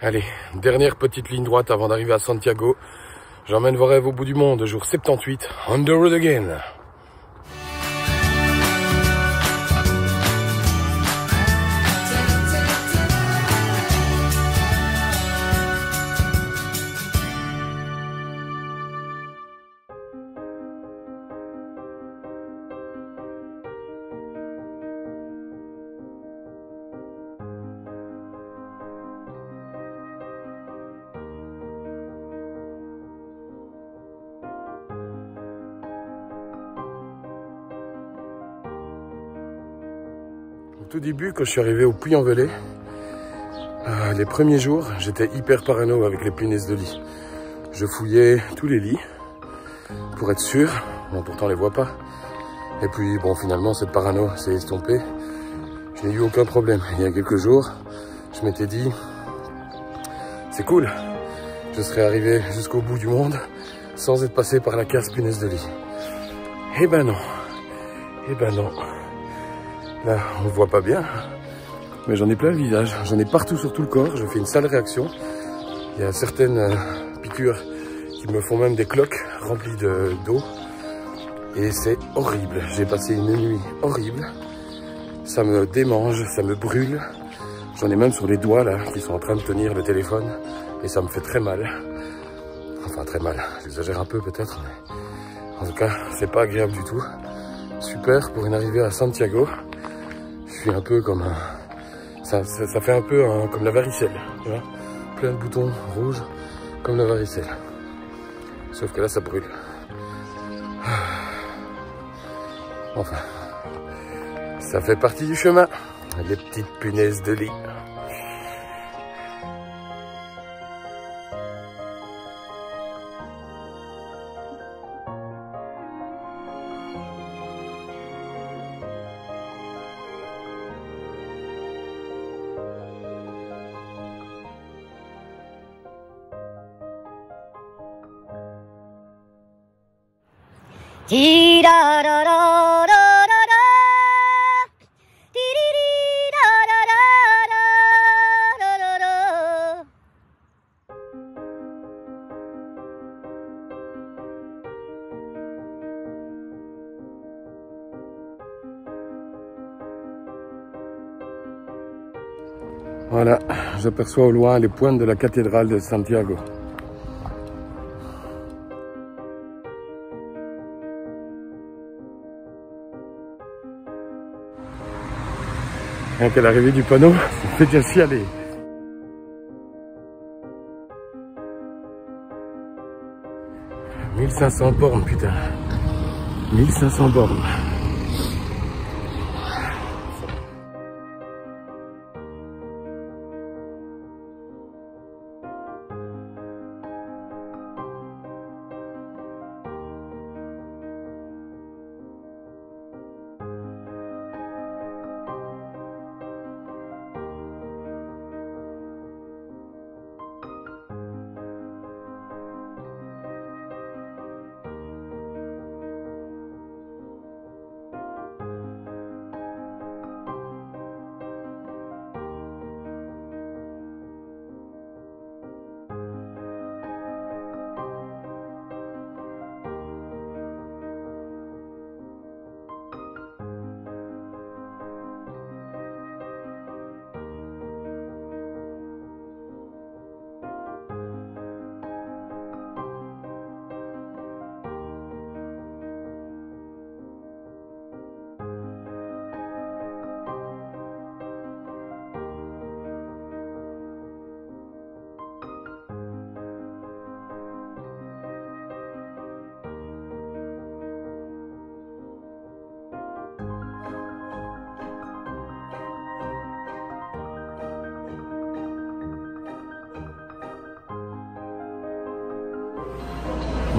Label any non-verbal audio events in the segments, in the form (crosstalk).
Allez, dernière petite ligne droite avant d'arriver à Santiago. J'emmène vos rêves au bout du monde, jour 78, on the road again. Tout début, quand je suis arrivé au Puy-en-Velay, euh, les premiers jours, j'étais hyper parano avec les punaises de lit. Je fouillais tous les lits pour être sûr. Bon, pourtant, on les voit pas. Et puis, bon, finalement, cette parano s'est estompée. Je n'ai eu aucun problème. Il y a quelques jours, je m'étais dit, c'est cool. Je serais arrivé jusqu'au bout du monde sans être passé par la case punaise de lit. Eh ben non. Eh ben non. Là, on voit pas bien, mais j'en ai plein le visage. J'en ai partout sur tout le corps. Je fais une sale réaction. Il y a certaines euh, piqûres qui me font même des cloques remplies d'eau. Et c'est horrible. J'ai passé une nuit horrible. Ça me démange, ça me brûle. J'en ai même sur les doigts là qui sont en train de tenir le téléphone. Et ça me fait très mal. Enfin très mal, j'exagère un peu peut-être, mais en tout cas, c'est pas agréable du tout. Super pour une arrivée à Santiago. Suis un peu comme un... Ça, ça, fait un peu comme la varicelle, Plein de boutons rouges, comme la varicelle. Sauf que là, ça brûle. (sighs) Enfin, ça fait partie du chemin. Les petites punaises de lit. Voilà, j'aperçois au loin les pointes de la cathédrale de Santiago. Rien qu'à l'arrivée du panneau, ça fait déjà s'y aller. « 1500 bornes, putain. 1500 bornes.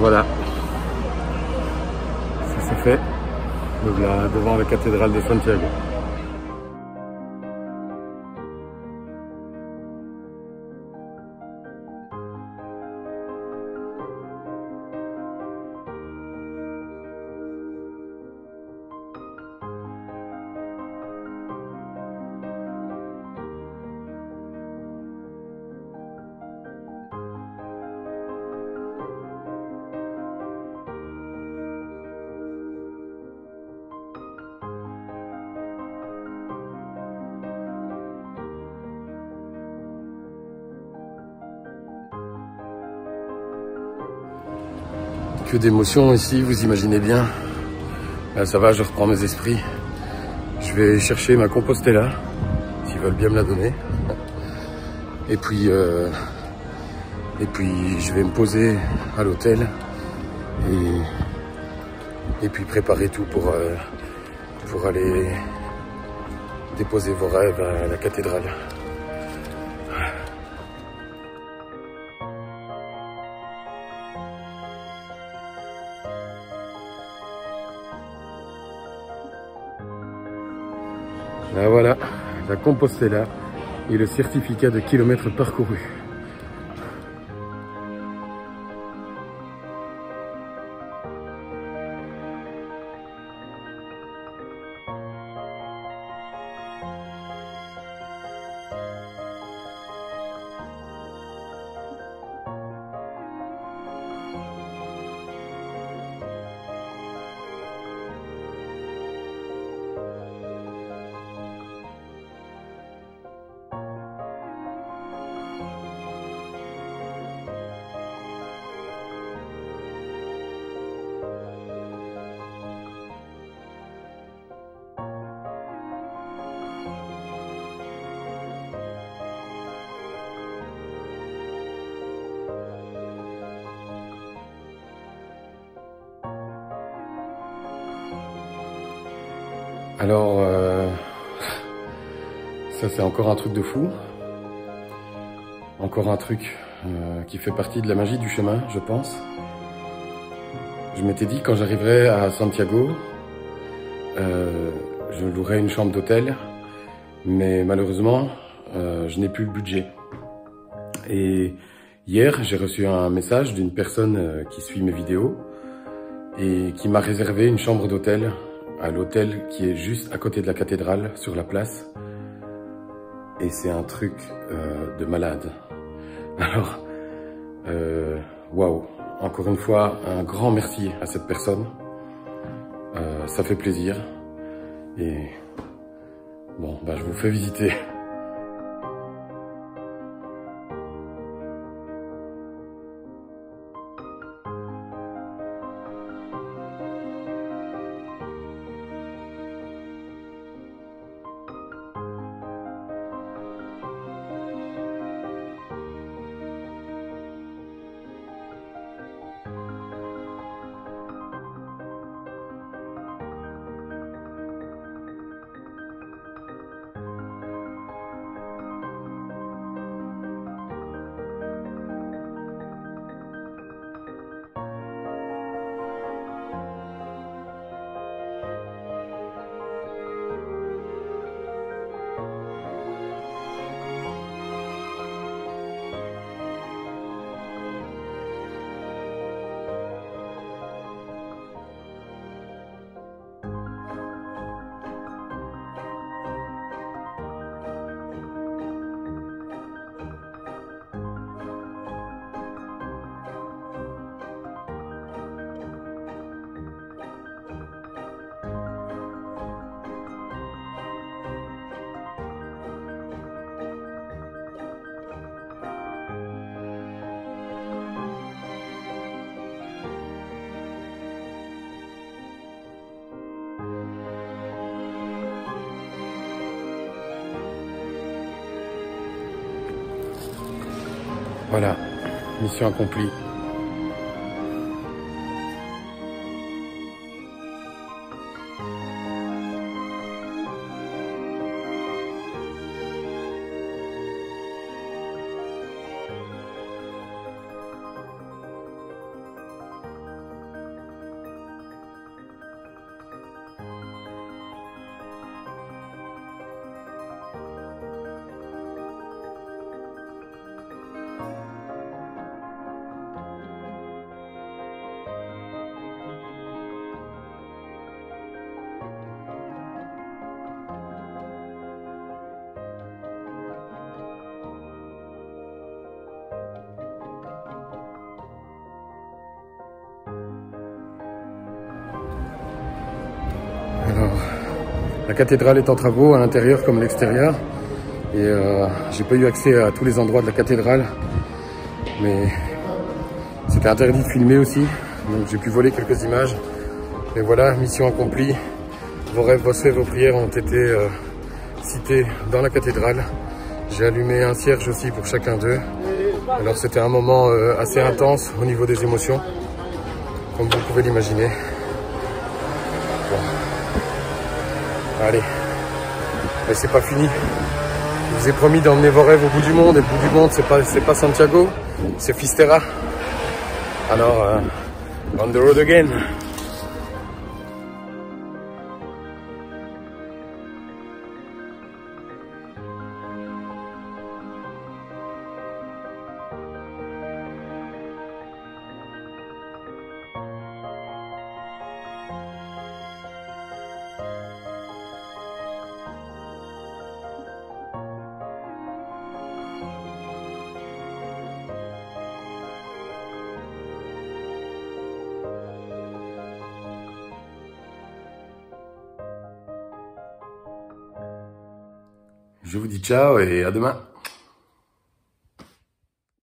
Voilà. Ça c'est fait. Donc là, devant la cathédrale de Santiago. Que d'émotions ici, vous imaginez bien. Ben, ça va, je reprends mes esprits. Je vais chercher ma Compostella, s'ils veulent bien me la donner. Et puis, euh, et puis je vais me poser à l'hôtel et, puis préparer tout pour, euh, pour aller déposer vos rêves à la cathédrale. Ben voilà, la Compostela et le certificat de kilomètres parcourus. Alors, euh, ça c'est encore un truc de fou. Encore un truc euh, qui fait partie de la magie du chemin, je pense. Je m'étais dit quand j'arriverai à Santiago, euh, je louerai une chambre d'hôtel, mais malheureusement, je n'ai plus le budget. Et hier, j'ai reçu un message d'une personne qui suit mes vidéos et qui m'a réservé une chambre d'hôtel à l'hôtel qui est juste à côté de la cathédrale, sur la place. Et c'est un truc euh, de malade. (laughs) Alors, euh, waouh, encore une fois, un grand merci à cette personne. Euh, ça fait plaisir. Et bon, bah, je vous fais visiter. (laughs) Voilà, mission accomplie. La cathédrale est en travaux à l'intérieur comme à l'extérieur. Et euh, j'ai pas eu accès à tous les endroits de la cathédrale. Mais c'était interdit de filmer aussi. Donc j'ai pu voler quelques images. Et voilà, mission accomplie. Vos rêves, vos souhaits, vos prières ont été euh, cités dans la cathédrale. J'ai allumé un cierge aussi pour chacun d'eux. Alors c'était un moment euh, assez intense au niveau des émotions, comme vous pouvez l'imaginer. Allez, mais c'est pas fini. Je vous ai promis d'emmener vos rêves au bout du monde. Et le bout du monde, c'est pas, pas Santiago, c'est Fistera. Alors, euh, on the road again. Je vous dis ciao et à demain.